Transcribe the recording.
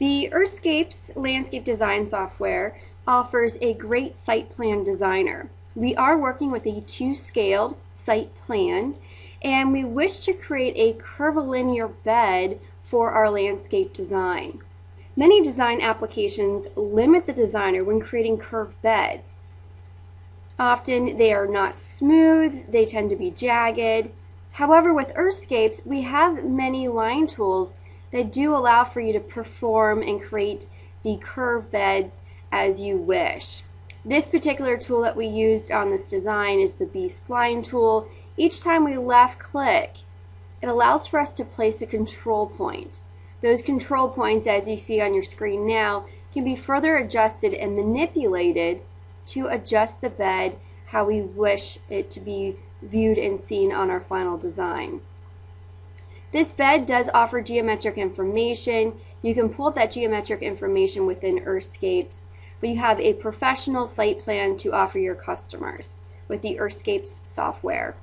The Earthscapes landscape design software offers a great site plan designer. We are working with a two-scaled site plan and we wish to create a curvilinear bed for our landscape design. Many design applications limit the designer when creating curved beds. Often they are not smooth, they tend to be jagged. However, with Earthscapes, we have many line tools that do allow for you to perform and create the curved beds as you wish. This particular tool that we used on this design is the B-spline tool. Each time we left click, it allows for us to place a control point. Those control points, as you see on your screen now, can be further adjusted and manipulated to adjust the bed how we wish it to be viewed and seen on our final design. This bed does offer geometric information. You can pull up that geometric information within Earthscapes, but you have a professional site plan to offer your customers with the Earthscapes software.